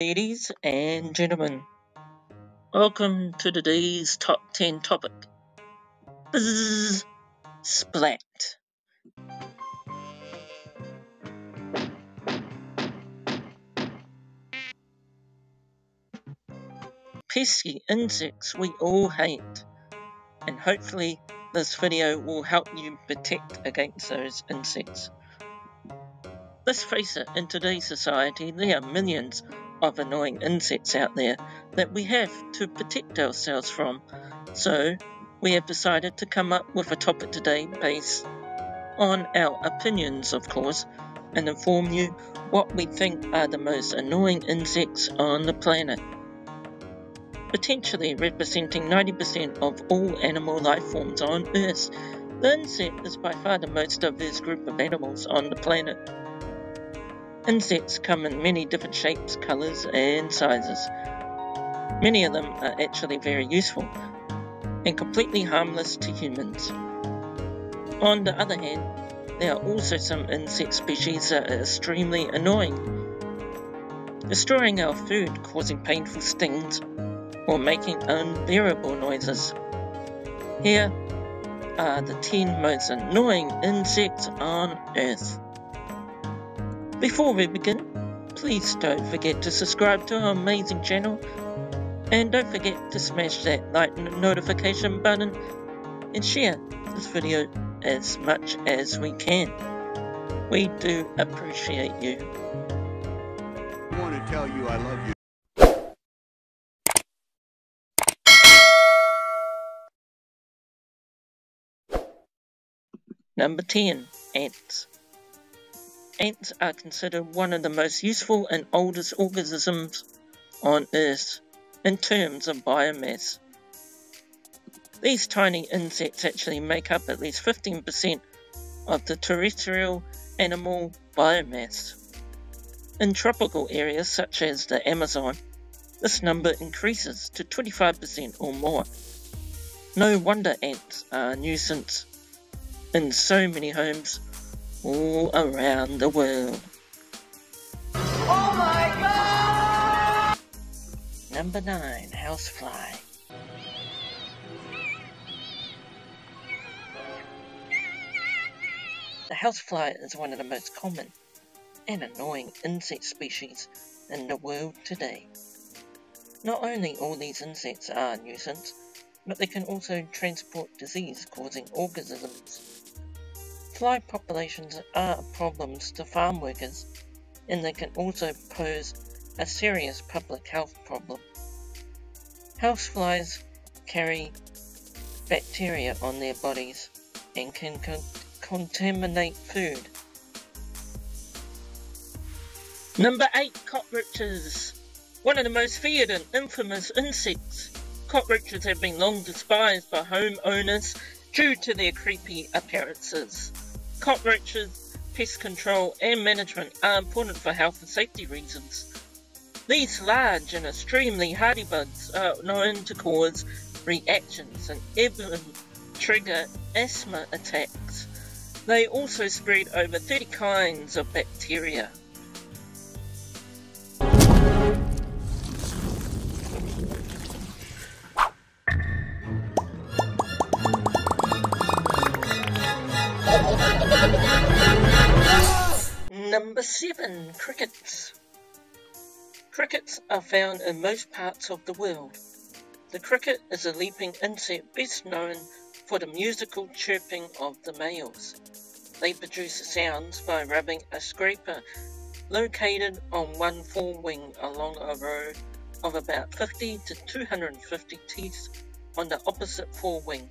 Ladies and gentlemen, welcome to today's top 10 topic. Bzzz, splat. Pesky insects we all hate, and hopefully this video will help you protect against those insects. Let's face it, in today's society there are millions of annoying insects out there that we have to protect ourselves from. So, we have decided to come up with a topic today based on our opinions, of course, and inform you what we think are the most annoying insects on the planet. Potentially representing 90% of all animal life forms on Earth, the insect is by far the most diverse group of animals on the planet. Insects come in many different shapes, colours and sizes. Many of them are actually very useful and completely harmless to humans. On the other hand, there are also some insect species that are extremely annoying, destroying our food, causing painful stings, or making unbearable noises. Here are the 10 most annoying insects on Earth. Before we begin, please don't forget to subscribe to our amazing channel and don't forget to smash that like notification button and share this video as much as we can. We do appreciate you. I want to tell you I love you. Number 10. Ants. Ants are considered one of the most useful and oldest organisms on Earth in terms of biomass. These tiny insects actually make up at least 15% of the terrestrial animal biomass. In tropical areas such as the Amazon, this number increases to 25% or more. No wonder ants are a nuisance in so many homes all around the world. Oh my god! Number 9. Housefly. The housefly is one of the most common and annoying insect species in the world today. Not only all these insects are a nuisance, but they can also transport disease causing organisms Fly populations are problems to farm workers, and they can also pose a serious public health problem. Houseflies carry bacteria on their bodies and can con contaminate food. Number 8 Cockroaches One of the most feared and infamous insects. Cockroaches have been long despised by homeowners due to their creepy appearances. Cockroaches, pest control and management are important for health and safety reasons. These large and extremely hardy bugs are known to cause reactions and even trigger asthma attacks. They also spread over 30 kinds of bacteria. Number 7. Crickets. Crickets are found in most parts of the world. The cricket is a leaping insect best known for the musical chirping of the males. They produce sounds by rubbing a scraper located on one forewing along a row of about 50 to 250 teeth on the opposite forewing.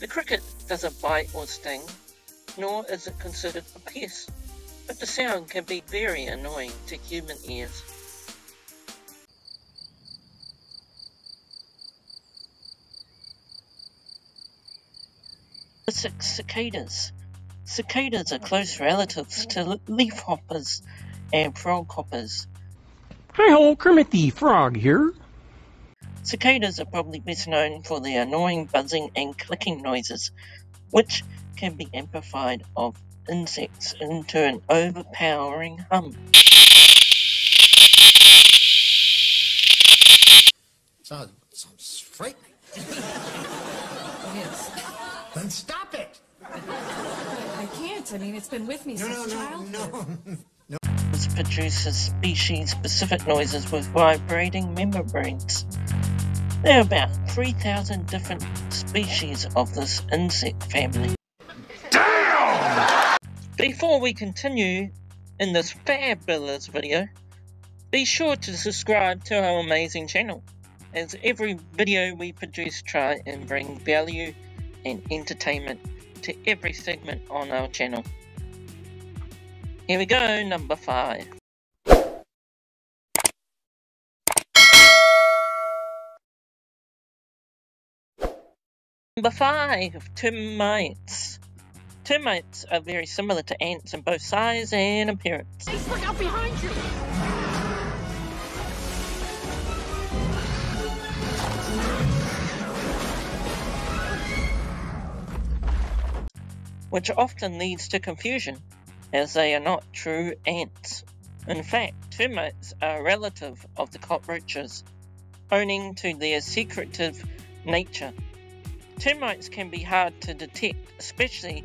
The cricket doesn't bite or sting, nor is it considered a pest but the sound can be very annoying to human ears. The six cicadas. Cicadas are close relatives to leafhoppers and froghoppers. Hi ho, Kermit the Frog here. Cicadas are probably best known for their annoying buzzing and clicking noises, which can be amplified of insects into an overpowering hum. Sounds sounds frightening. yes. Then stop it! I can't. I mean, it's been with me no, since no, childhood. No, no, no. Produces species-specific noises with vibrating membranes. There are about 3,000 different species of this insect family. Before we continue in this fabulous video, be sure to subscribe to our amazing channel, as every video we produce try and bring value and entertainment to every segment on our channel. Here we go, number 5. Number 5, termites. Termites are very similar to ants in both size and appearance. Look out behind you! which often leads to confusion, as they are not true ants. In fact, termites are a relative of the cockroaches, owing to their secretive nature. Termites can be hard to detect, especially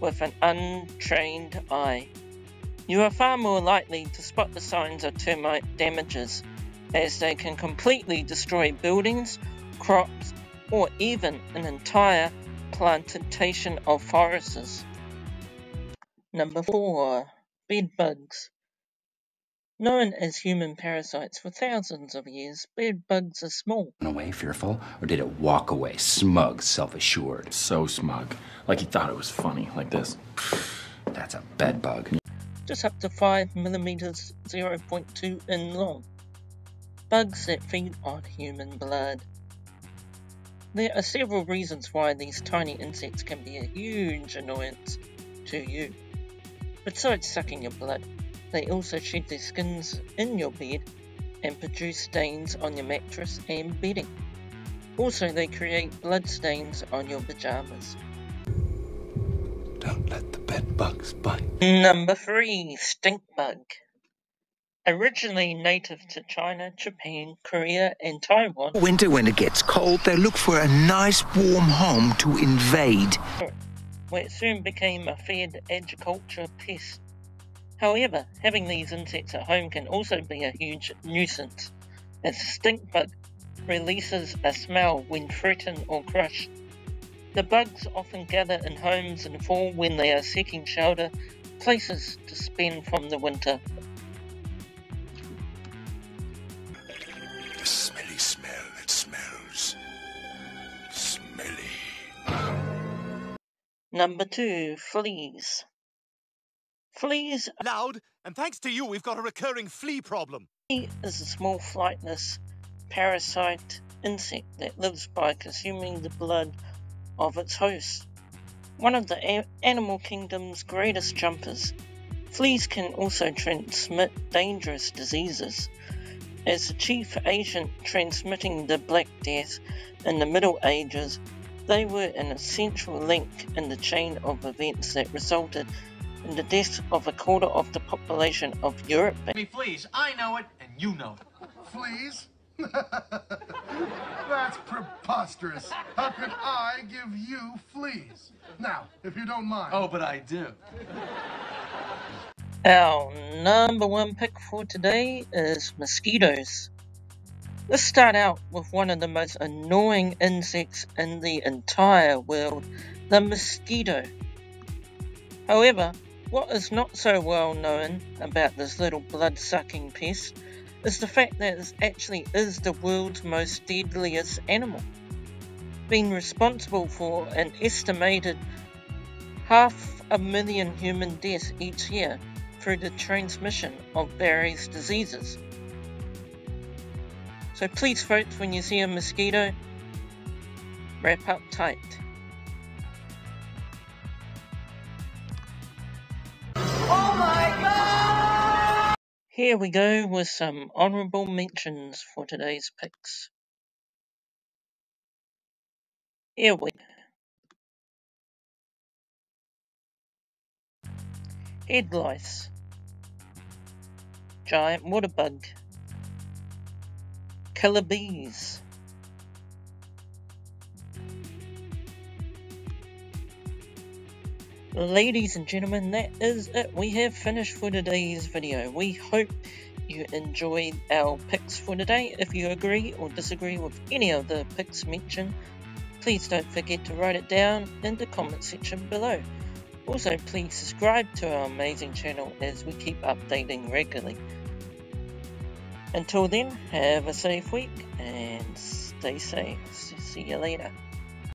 with an untrained eye. You are far more likely to spot the signs of termite damages, as they can completely destroy buildings, crops, or even an entire plantation of forests. Number 4. Bedbugs. Known as human parasites for thousands of years, bedbugs are small. away fearful, or did it walk away smug, self-assured? So smug. Like he thought it was funny, like this. That's a bedbug. just up to 5 millimeters 0.2 in long. Bugs that feed on human blood. There are several reasons why these tiny insects can be a huge annoyance to you. Besides sucking your blood, they also shed their skins in your bed and produce stains on your mattress and bedding. Also, they create blood stains on your pajamas. Don't let the bed bugs bite. Number 3. Stink bug. Originally native to China, Japan, Korea, and Taiwan, Winter, when it gets cold, they look for a nice warm home to invade. where it soon became a feared agriculture pest. However, having these insects at home can also be a huge nuisance, as the stink bug releases a smell when threatened or crushed. The bugs often gather in homes in fall when they are seeking shelter, places to spend from the winter. The smelly smell that smells. Smelly. Number 2. Fleas. Fleas Loud, and thanks to you, we've got a recurring flea problem. Flea is a small flightless parasite insect that lives by consuming the blood of its host. One of the animal kingdom's greatest jumpers, fleas can also transmit dangerous diseases. As the chief agent transmitting the Black Death in the Middle Ages, they were an essential link in the chain of events that resulted in the death of a quarter of the population of Europe me fleas. I know it, and you know it. Fleas? That's preposterous. How could I give you fleas? Now, if you don't mind. Oh, but I do. Our number one pick for today is mosquitoes. Let's start out with one of the most annoying insects in the entire world, the mosquito. However, what is not so well known about this little blood sucking pest is the fact that it actually is the world's most deadliest animal, being responsible for an estimated half a million human deaths each year through the transmission of various diseases. So please, folks, when you see a mosquito, wrap up tight. Here we go with some honourable mentions for today's picks. Here we Head lice, giant water bug, killer bees, Ladies and gentlemen, that is it. We have finished for today's video. We hope you enjoyed our picks for today. If you agree or disagree with any of the picks mentioned, please don't forget to write it down in the comment section below. Also, please subscribe to our amazing channel as we keep updating regularly. Until then, have a safe week and stay safe. See you later.